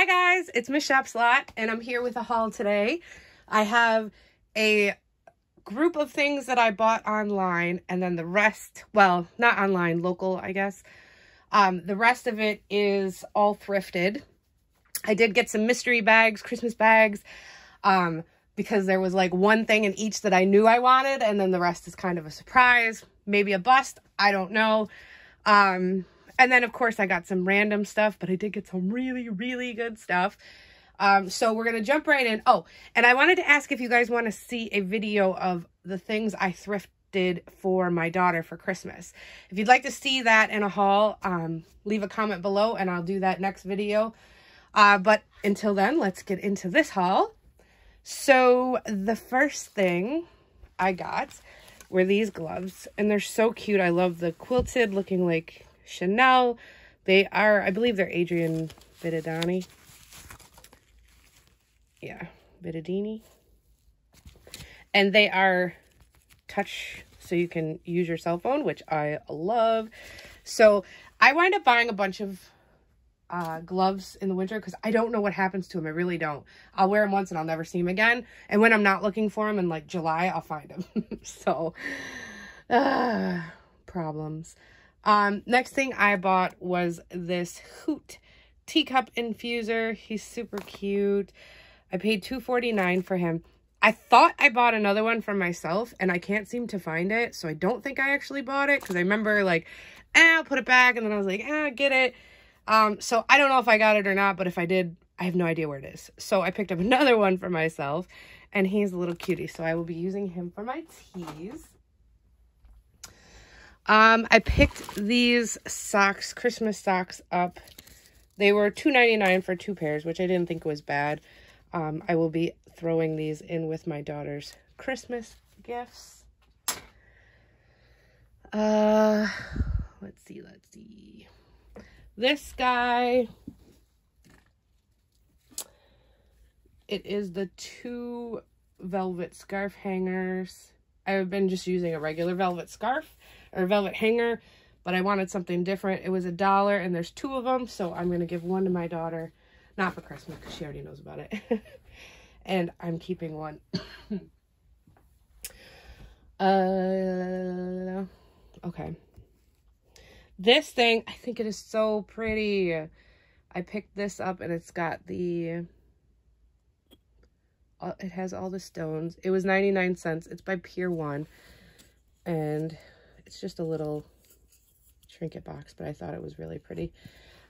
Hi guys, it's Miss Shopsalot and I'm here with a haul today. I have a group of things that I bought online and then the rest, well, not online, local, I guess. Um, the rest of it is all thrifted. I did get some mystery bags, Christmas bags, um, because there was like one thing in each that I knew I wanted and then the rest is kind of a surprise. Maybe a bust, I don't know. Um, and then, of course, I got some random stuff, but I did get some really, really good stuff. Um, so we're going to jump right in. Oh, and I wanted to ask if you guys want to see a video of the things I thrifted for my daughter for Christmas. If you'd like to see that in a haul, um, leave a comment below and I'll do that next video. Uh, but until then, let's get into this haul. So the first thing I got were these gloves and they're so cute. I love the quilted looking like Chanel. They are, I believe they're Adrienne Vittadini. Yeah, Vittadini. And they are touch, so you can use your cell phone, which I love. So I wind up buying a bunch of uh, gloves in the winter because I don't know what happens to them. I really don't. I'll wear them once and I'll never see them again. And when I'm not looking for them in like July, I'll find them. so, uh, problems. Um, next thing I bought was this Hoot teacup infuser. He's super cute. I paid two forty nine for him. I thought I bought another one for myself and I can't seem to find it. So I don't think I actually bought it because I remember like, eh, I'll put it back. And then I was like, eh, get it. Um, so I don't know if I got it or not, but if I did, I have no idea where it is. So I picked up another one for myself and he's a little cutie. So I will be using him for my teas. Um, I picked these socks, Christmas socks up. They were $2.99 for two pairs, which I didn't think was bad. Um, I will be throwing these in with my daughter's Christmas gifts. Uh, let's see, let's see. This guy, it is the two velvet scarf hangers. I've been just using a regular velvet scarf or velvet hanger, but I wanted something different. It was a dollar and there's two of them, so I'm going to give one to my daughter. Not for Christmas because she already knows about it. and I'm keeping one. uh, okay. This thing, I think it is so pretty. I picked this up and it's got the, uh, it has all the stones. It was 99 cents. It's by Pier 1. And it's just a little trinket box, but I thought it was really pretty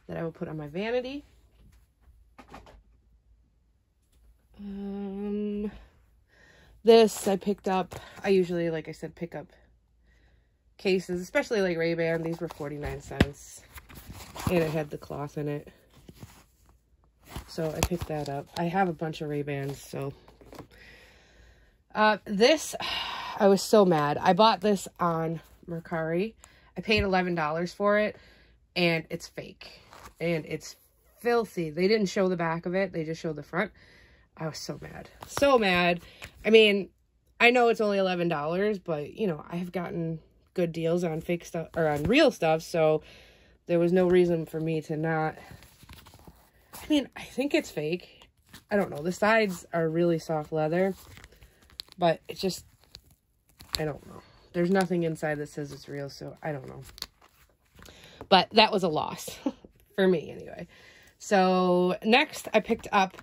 that I will put on my vanity. Um, this I picked up. I usually, like I said, pick up cases, especially like Ray-Ban. These were 49 cents. And it had the cloth in it. So I picked that up. I have a bunch of Ray-Bans, so. Uh, this, I was so mad. I bought this on Mercari. I paid $11 for it, and it's fake. And it's filthy. They didn't show the back of it. They just showed the front. I was so mad. So mad. I mean, I know it's only $11, but, you know, I have gotten good deals on fake stuff, or on real stuff, so there was no reason for me to not... I mean, I think it's fake. I don't know. The sides are really soft leather, but it's just, I don't know. There's nothing inside that says it's real, so I don't know. But that was a loss for me anyway. So next I picked up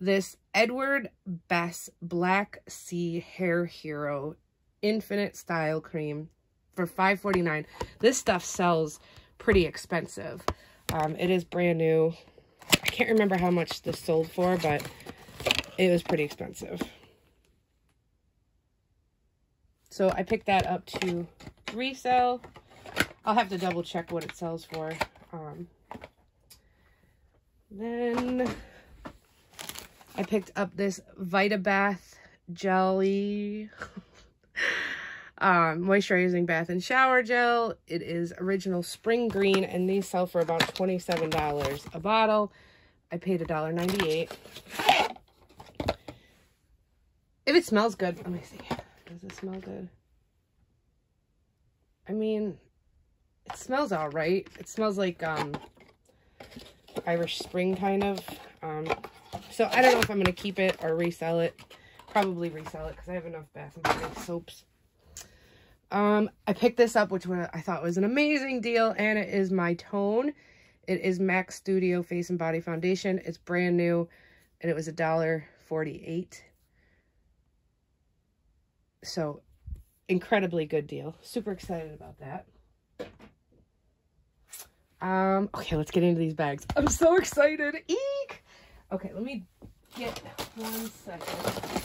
this Edward Bess Black Sea Hair Hero Infinite Style Cream for $5.49. This stuff sells pretty expensive. Um, it is brand new. I can't remember how much this sold for, but it was pretty expensive. So I picked that up to resell. I'll have to double check what it sells for. Um, then I picked up this Vitabath Jelly um, moisturizing bath and shower gel. It is original spring green and these sell for about $27 a bottle. I paid $1.98. If it smells good, let me see. Does it smell good? I mean, it smells all right. It smells like um, Irish Spring kind of. Um, so I don't know if I'm going to keep it or resell it. Probably resell it because I have enough Bath and Body soaps. Um, I picked this up, which I thought was an amazing deal, and it is my tone. It is MAC Studio Face and Body Foundation. It's brand new, and it was a dollar forty-eight. So, incredibly good deal. Super excited about that. Um, okay, let's get into these bags. I'm so excited. Eek! Okay, let me get one second.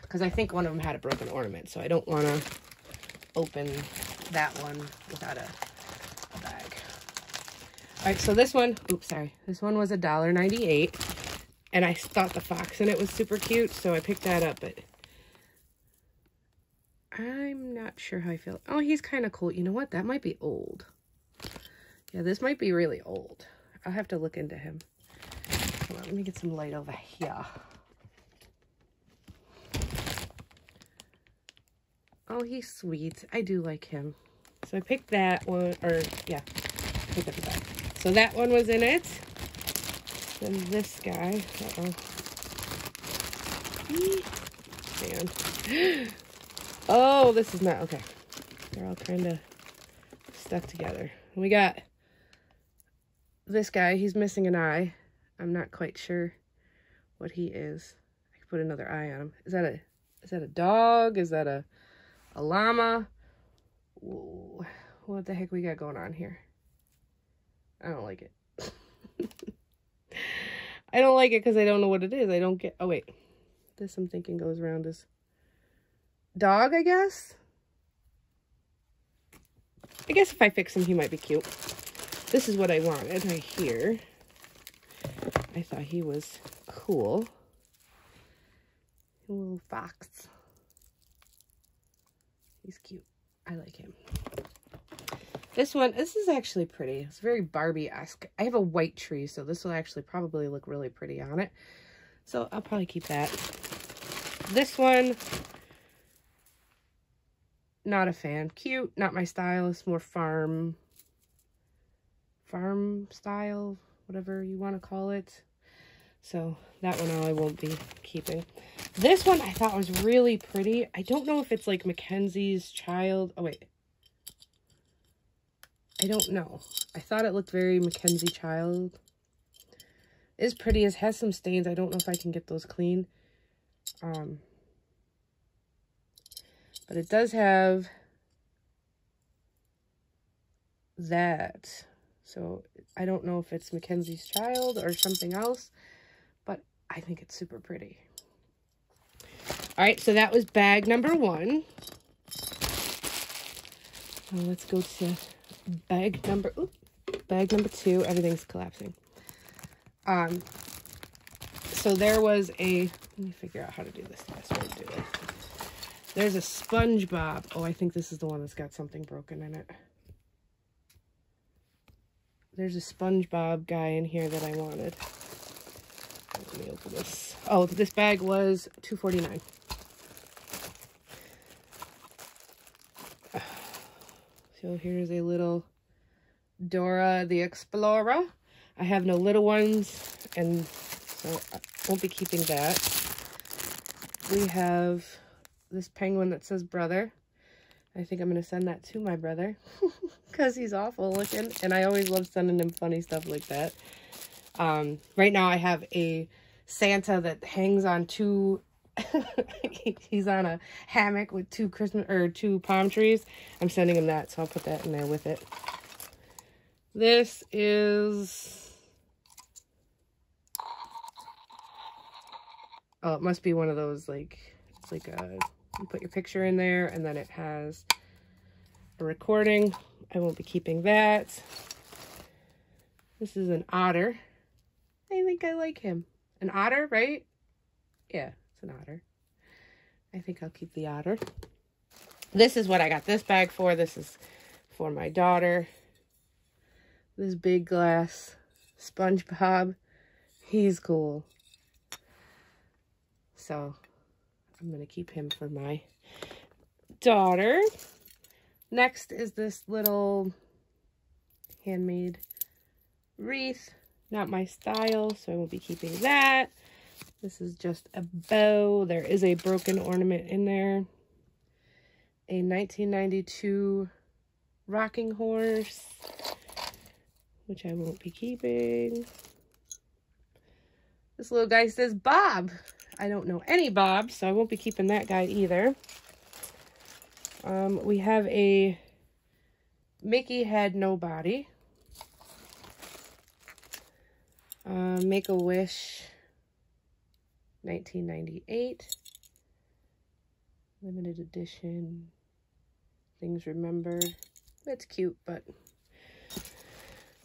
Because I think one of them had a broken ornament, so I don't want to open that one without a, a bag. All right, so this one, oops, sorry. This one was a dollar ninety-eight, and I thought the fox in it was super cute, so I picked that up, but I'm not sure how I feel. Oh, he's kind of cool. You know what? That might be old. Yeah, this might be really old. I'll have to look into him. On, let me get some light over here. Oh, he's sweet. I do like him. So I picked that one, or yeah, pick up. So that one was in it. Then this guy. Uh oh. oh, this is not okay. They're all kind of stuck together. We got this guy. He's missing an eye. I'm not quite sure what he is. I could put another eye on him. Is that a is that a dog? Is that a a llama. What the heck we got going on here? I don't like it. I don't like it because I don't know what it is. I don't get... Oh, wait. This, I'm thinking, goes around as... Dog, I guess? I guess if I fix him, he might be cute. This is what I wanted right here. I thought he was cool. Little fox. He's cute. I like him. This one, this is actually pretty. It's very Barbie-esque. I have a white tree, so this will actually probably look really pretty on it. So I'll probably keep that. This one, not a fan. Cute, not my style. It's more farm, farm style, whatever you want to call it. So that one I won't be keeping. This one I thought was really pretty. I don't know if it's like Mackenzie's child. Oh, wait. I don't know. I thought it looked very Mackenzie child. It's pretty. It has some stains. I don't know if I can get those clean. Um, but it does have that. So I don't know if it's Mackenzie's child or something else. But I think it's super pretty. All right, so that was bag number one. Let's go to bag number, oops, bag number two. Everything's collapsing. Um, so there was a, let me figure out how to do this the best way to do it. There's a SpongeBob. Oh, I think this is the one that's got something broken in it. There's a SpongeBob guy in here that I wanted. Let me open this. Oh, this bag was two forty nine. So here's a little Dora the Explorer. I have no little ones, and so I won't be keeping that. We have this penguin that says brother. I think I'm going to send that to my brother because he's awful looking, and I always love sending him funny stuff like that. Um, right now I have a Santa that hangs on two, he's on a hammock with two Christmas, or two palm trees. I'm sending him that, so I'll put that in there with it. This is, oh, it must be one of those, like, it's like a, you put your picture in there, and then it has a recording. I won't be keeping that. This is an otter. I think I like him. An otter, right? Yeah, it's an otter. I think I'll keep the otter. This is what I got this bag for. This is for my daughter. This big glass SpongeBob. He's cool. So I'm going to keep him for my daughter. Next is this little handmade wreath Not my style, so I won't be keeping that. This is just a bow. There is a broken ornament in there. A 1992 rocking horse, which I won't be keeping. This little guy says Bob. I don't know any Bob, so I won't be keeping that guy either. Um, we have a Mickey Had No Body. Uh, Make-A-Wish 1998. Limited edition. Things remembered. It's cute, but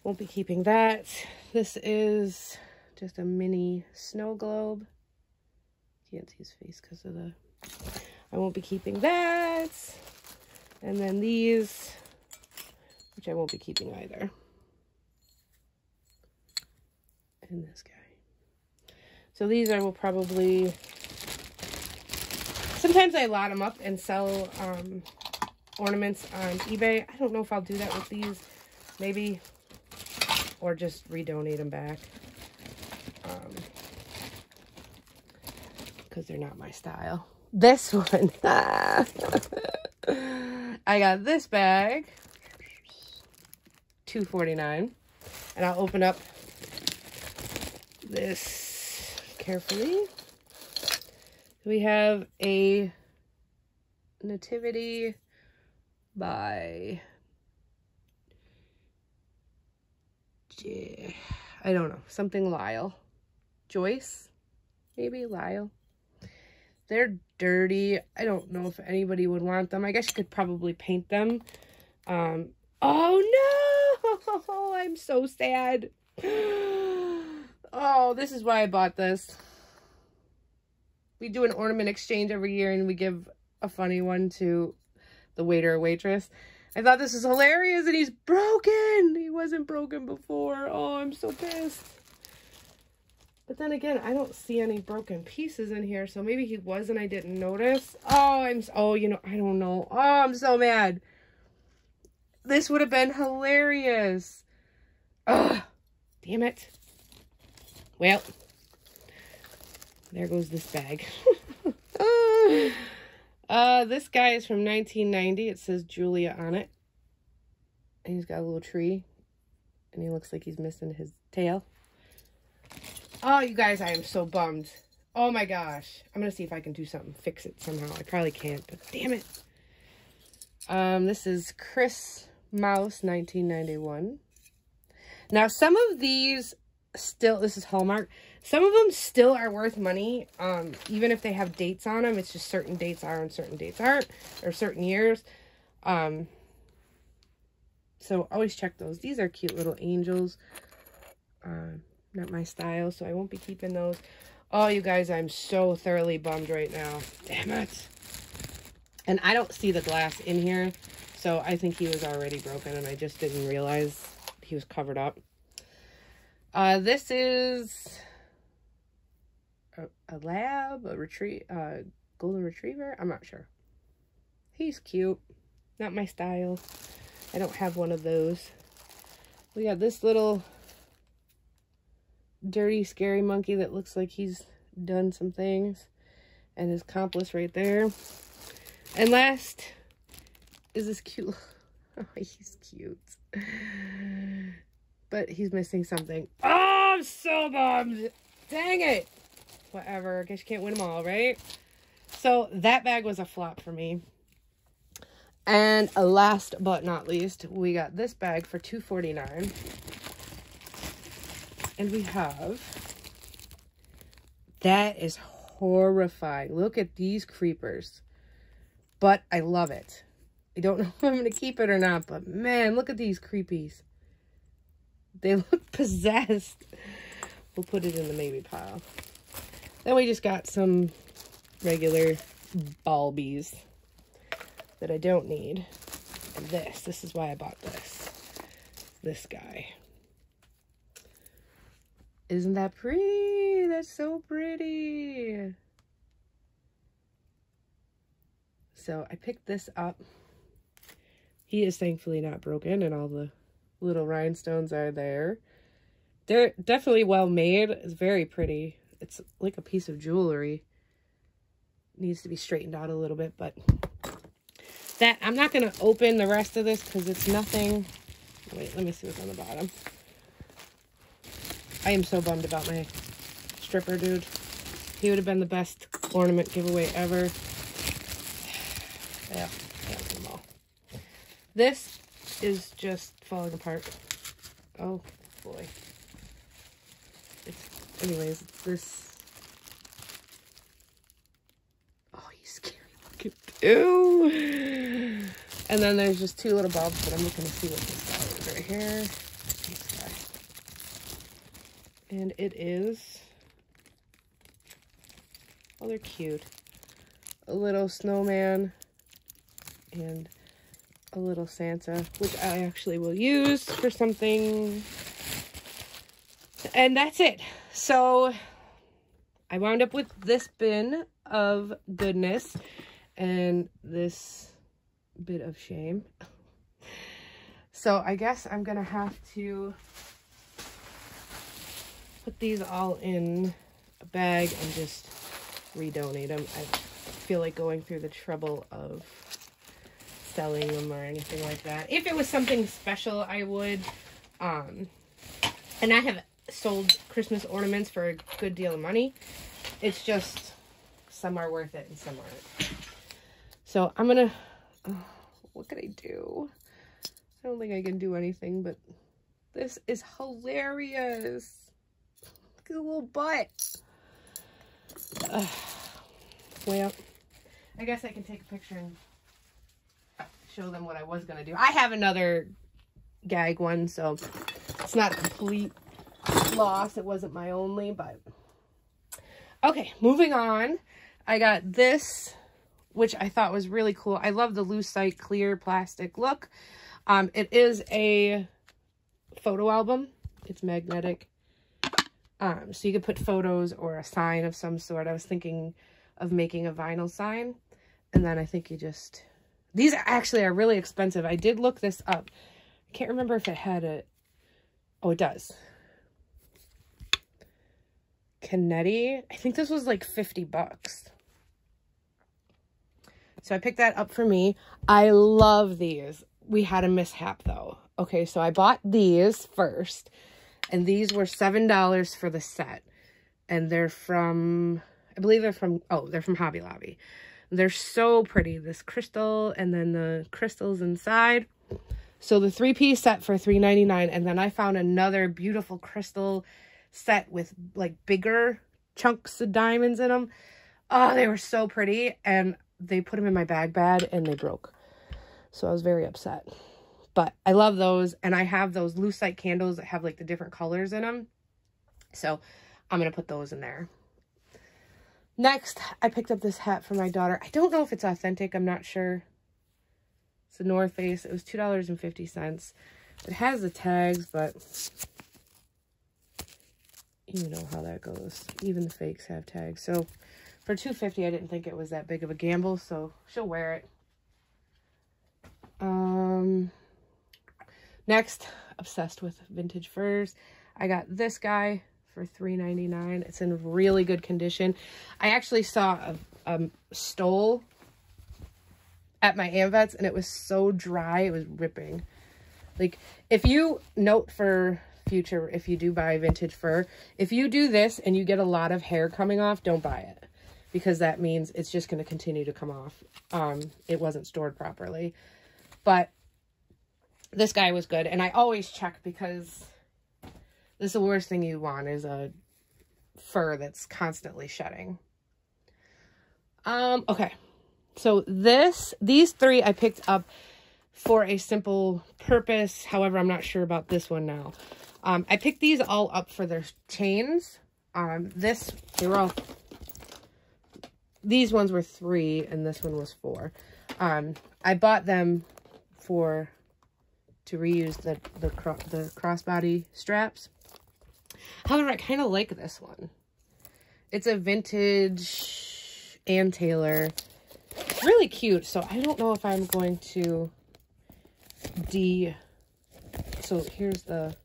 won't be keeping that. This is just a mini snow globe. Can't see his face because of the... I won't be keeping that. And then these, which I won't be keeping either. And this guy. So these I will probably... Sometimes I lot them up and sell um, ornaments on eBay. I don't know if I'll do that with these. Maybe. Or just redonate them back. Because they're not my style. This one. I got this bag. 249 And I'll open up this carefully. We have a nativity by I don't know, something Lyle. Joyce, maybe Lyle. They're dirty. I don't know if anybody would want them. I guess you could probably paint them. Um, oh no! I'm so sad. Oh, this is why I bought this. We do an ornament exchange every year and we give a funny one to the waiter or waitress. I thought this was hilarious and he's broken. He wasn't broken before. Oh, I'm so pissed. But then again, I don't see any broken pieces in here. So maybe he was and I didn't notice. Oh, I'm, oh, you know, I don't know. Oh, I'm so mad. This would have been hilarious. Ugh, damn it. Well, there goes this bag. uh, this guy is from 1990. It says Julia on it. And he's got a little tree. And he looks like he's missing his tail. Oh, you guys, I am so bummed. Oh my gosh. I'm going to see if I can do something, fix it somehow. I probably can't, but damn it. Um, this is Chris Mouse 1991. Now, some of these still, this is Hallmark. Some of them still are worth money, um, even if they have dates on them. It's just certain dates are and certain dates aren't, or certain years. Um, so always check those. These are cute little angels. Uh, not my style, so I won't be keeping those. Oh, you guys, I'm so thoroughly bummed right now. Damn it. And I don't see the glass in here, so I think he was already broken, and I just didn't realize he was covered up. Uh, this is a, a lab, a retrieve, uh, golden retriever. I'm not sure. He's cute. Not my style. I don't have one of those. We got this little dirty, scary monkey that looks like he's done some things. And his accomplice right there. And last is this cute... Oh, he's cute. But he's missing something. Oh, I'm so bummed. Dang it. Whatever. I guess you can't win them all, right? So that bag was a flop for me. And last but not least, we got this bag for two forty nine. And we have, that is horrifying. Look at these creepers. But I love it. I don't know if I'm going to keep it or not, but man, look at these creepies. They look possessed. We'll put it in the maybe pile. Then we just got some regular Balbies that I don't need. And this, this is why I bought this. This guy. Isn't that pretty? That's so pretty. So I picked this up. He is thankfully not broken and all the little rhinestones are there. they're definitely well made. It's very pretty. It's like a piece of jewelry. Needs to be straightened out a little bit, but that I'm not going to open the rest of this because it's nothing. Wait, let me see what's on the bottom. I am so bummed about my stripper dude. He would have been the best ornament giveaway ever. Yeah, them all. This is just falling apart. Oh boy. It's, anyways, this. Oh, he's scary looking too. And then there's just two little bulbs, but I'm looking to see what this guy is right here. And it is. Oh, they're cute. A little snowman and a little Santa, which I actually will use for something. And that's it. So I wound up with this bin of goodness and this bit of shame. So I guess I'm going to have to put these all in a bag and just redonate them. I feel like going through the trouble of selling them or anything like that. If it was something special, I would. Um, and I have sold Christmas ornaments for a good deal of money. It's just some are worth it and some aren't. So I'm gonna. Oh, what can I do? I don't think I can do anything, but this is hilarious. Little butt. Uh, well, I guess I can take a picture and show them what I was going to do. I have another gag one, so it's not a complete loss. It wasn't my only, but... Okay, moving on. I got this, which I thought was really cool. I love the Lucite clear plastic look. Um, it is a photo album. It's magnetic. Um, so you could put photos or a sign of some sort. I was thinking of making a vinyl sign. And then I think you just these actually are really expensive. I did look this up. I can't remember if it had a... Oh, it does. Canetti. I think this was like 50 bucks. So I picked that up for me. I love these. We had a mishap though. Okay, so I bought these first. And these were $7 for the set. And they're from, I believe they're from, oh, they're from Hobby Lobby. They're so pretty. This crystal and then the crystals inside. So the three-piece set for $3.99. And then I found another beautiful crystal set with like bigger chunks of diamonds in them. Oh, they were so pretty. And they put them in my bag bag and they broke. So I was very upset. But I love those. And I have those lucite candles that have like the different colors in them. So I'm going to put those in there. Next, I picked up this hat for my daughter. I don't know if it's authentic. I'm not sure. It's a North Face. It was $2.50. It has the tags, but you know how that goes. Even the fakes have tags. So for 250 I didn't think it was that big of a gamble, so she'll wear it. Um, next, obsessed with vintage furs. I got this guy for $3.99. It's in really good condition. I actually saw a, a stole at my AMVETS and it was so dry, it was ripping. Like, if you note for future, if you do buy vintage fur, if you do this and you get a lot of hair coming off, don't buy it. Because that means it's just going to continue to come off. Um, it wasn't stored properly. But this guy was good. And I always check because this is the worst thing you want is a fur that's constantly shedding. Um, okay. So this, these three I picked up for a simple purpose. However, I'm not sure about this one now. Um, I picked these all up for their chains. Um, this, they were all, these ones were three and this one was four. Um, I bought them for, to reuse the, the, the crossbody straps. However, I kind of like this one. It's a vintage Ann Taylor. Really cute, so I don't know if I'm going to de... So here's the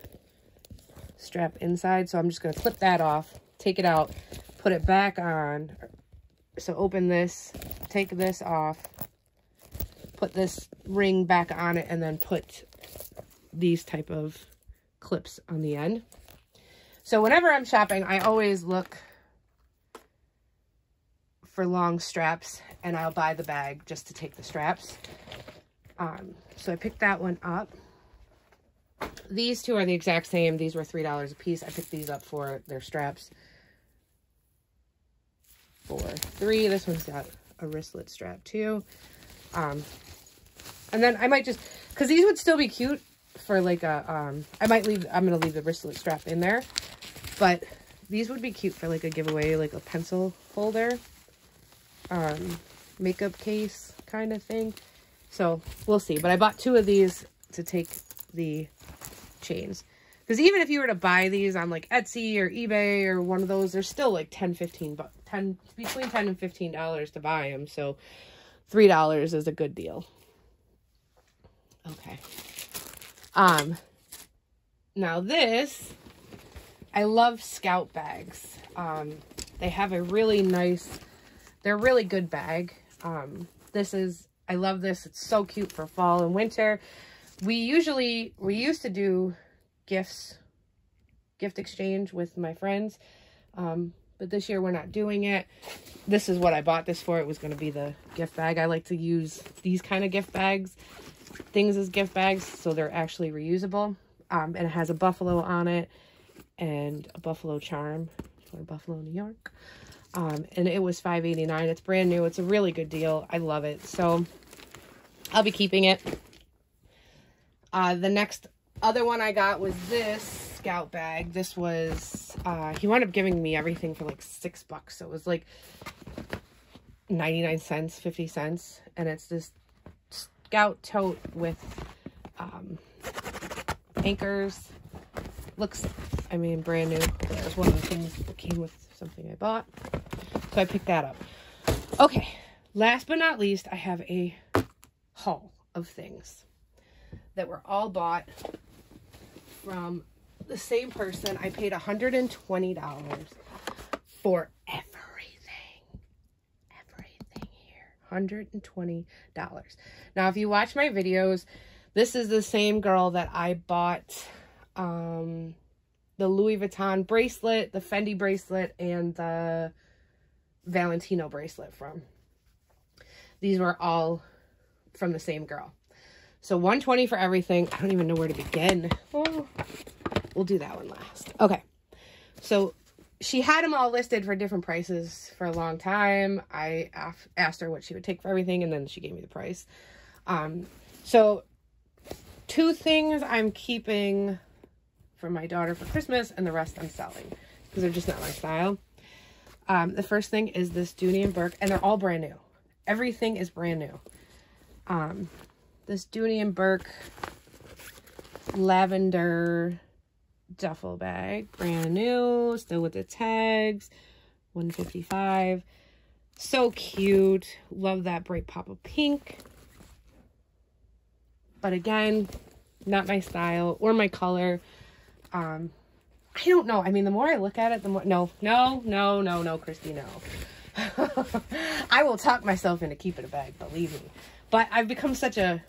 strap inside. So I'm just going to clip that off, take it out, put it back on. So open this, take this off, put this ring back on it, and then put these type of clips on the end. So whenever I'm shopping, I always look for long straps and I'll buy the bag just to take the straps. Um, so I picked that one up. These two are the exact same. These were $3 a piece. I picked these up for their straps for three. This one's got a wristlet strap too. Um, and then I might just, because these would still be cute for like a, um, I might leave, I'm going to leave the wristlet strap in there. But these would be cute for like a giveaway, like a pencil holder, um, makeup case kind of thing. So we'll see. But I bought two of these to take the chains. Because even if you were to buy these on like Etsy or eBay or one of those, they're still like 10, 15, but 10, between 10 and $15 to buy them. So $3 is a good deal. Okay. Um, now this, I love Scout bags. Um, they have a really nice, they're really good bag. Um, this is, I love this. It's so cute for fall and winter. We usually, we used to do gifts, gift exchange with my friends. Um, but this year we're not doing it. This is what I bought this for. It was going to be the gift bag. I like to use these kind of gift bags, things as gift bags, so they're actually reusable. Um, and it has a buffalo on it and a buffalo charm for Buffalo, New York. Um, and it was $5.89. It's brand new. It's a really good deal. I love it. So I'll be keeping it. Uh, the next other one I got was this scout bag. This was, uh, he wound up giving me everything for like six bucks. So it was like 99 cents, 50 cents. And it's this scout tote with um, anchors. Looks, I mean, brand new. That was one of the things that came with something I bought. So I picked that up. Okay, last but not least, I have a haul of things that were all bought from the same person. I paid $120 for everything. Everything here. $120. Now, if you watch my videos, this is the same girl that I bought um, the Louis Vuitton bracelet, the Fendi bracelet, and the Valentino bracelet from. These were all from the same girl. So 120 for everything. I don't even know where to begin. Oh, we'll do that one last. Okay. So she had them all listed for different prices for a long time. I asked her what she would take for everything, and then she gave me the price. Um, so two things I'm keeping for my daughter for Christmas, and the rest I'm selling because they're just not my style. Um, the first thing is this Dooney and Bourke, and they're all brand new. Everything is brand new. Um, this Dooney and Bourke lavender duffel bag. Brand new, still with the tags. 155 So cute. Love that bright pop of pink. But again, not my style or my color. Um, I don't know. I mean, the more I look at it, the more... No, no, no, no, no, Christy, no. I will talk myself into keeping a bag, believe me. But I've become such a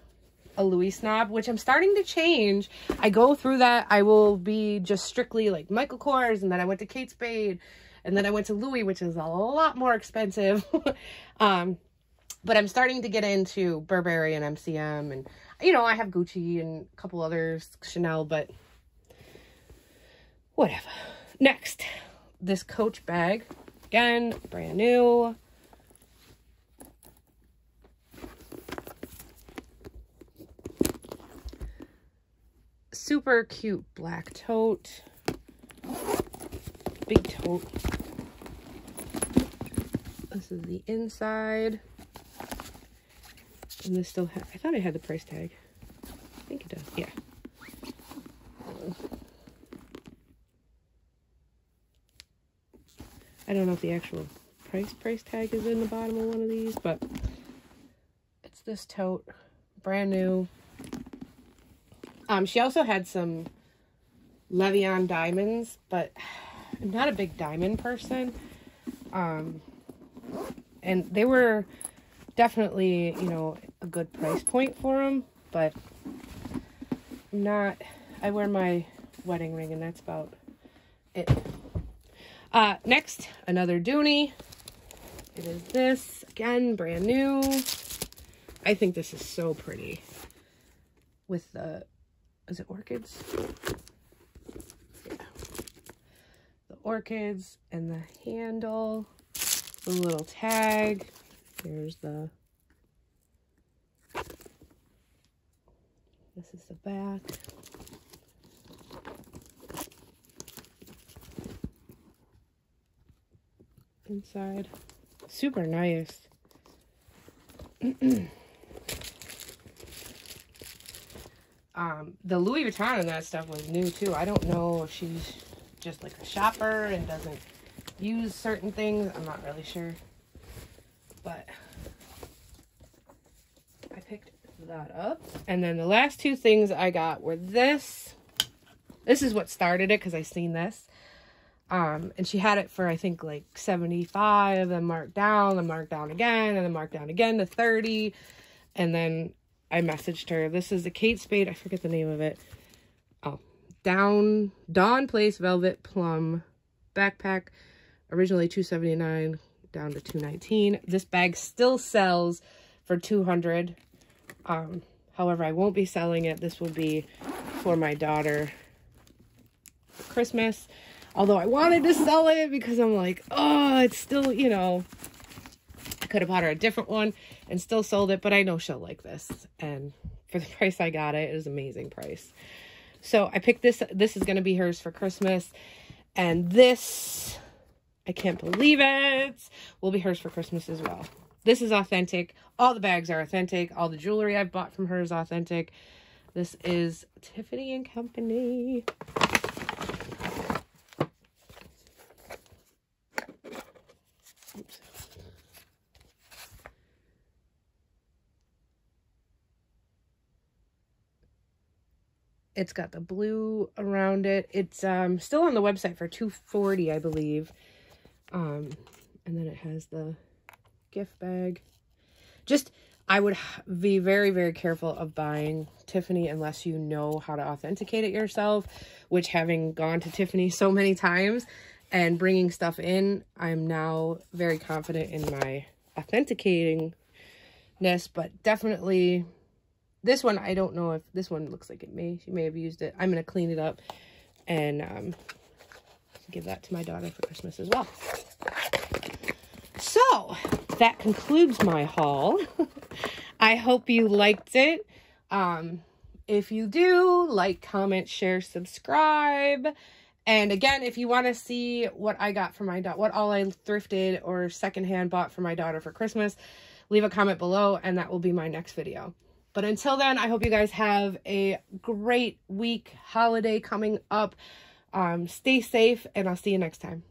a Louis snob, which I'm starting to change. I go through that. I will be just strictly like Michael Kors, and then I went to Kate Spade, and then I went to Louis, which is a lot more expensive. um, but I'm starting to get into Burberry and MCM, and you know, I have Gucci and a couple others, Chanel, but whatever. Next, this Coach bag. Again, brand new. Super cute black tote. Big tote. This is the inside. And this still I thought I had the price tag. I think it does. Yeah. I don't know if the actual price price tag is in the bottom of one of these, but it's this tote. Brand new. Um, she also had some Le Vian diamonds, but I'm not a big diamond person. Um, and they were definitely, you know, a good price point for them, but I'm not, I wear my wedding ring and that's about it. Uh, next, another Dooney. It is this, again, brand new. I think this is so pretty. With the, is it orchids? Yeah. The orchids and the handle, the little tag. Here's the, this is the back. Inside super nice. um, the Louis Vuitton and that stuff was new too. I don't know if she's just like a shopper and doesn't use certain things. I'm not really sure. But I picked that up. And then the last two things I got were this. This is what started it because I seen this. Um, and she had it for, I think, like 75, then marked down, then marked down again, and then marked down again to 30. And then I messaged her. This is the Kate Spade. I forget the name of it. Oh, Down, Dawn Place Velvet Plum Backpack. Originally 279 down to 219 This bag still sells for 200 Um, however, I won't be selling it. This will be for my daughter Christmas. Although I wanted to sell it because I'm like, oh, it's still, you know, could have bought her a different one and still sold it, but I know she'll like this. And for the price I got it, it was amazing price. So I picked this. This is going to be hers for Christmas. And this, I can't believe it, will be hers for Christmas as well. This is authentic. All the bags are authentic. All the jewelry I've bought from her is authentic. This is Tiffany and Company. It's got the blue around it. It's um, still on the website for 240 I believe. Um, and then it has the gift bag. Just, I would be very, very careful of buying Tiffany unless you know how to authenticate it yourself, which having gone to Tiffany so many times and bringing stuff in, I'm now very confident in my authenticatingness, but definitely this one, I don't know if this one looks like it may. She may have used it. I'm going to clean it up and um, give that to my daughter for Christmas as well. So, that concludes my haul. I hope you liked it. Um, if you do, like, comment, share, subscribe. And again, if you want to see what I got for my daughter, what all I thrifted or secondhand bought for my daughter for Christmas, leave a comment below and that will be my next video. But until then, I hope you guys have a great week, holiday coming up. Um, stay safe, and I'll see you next time.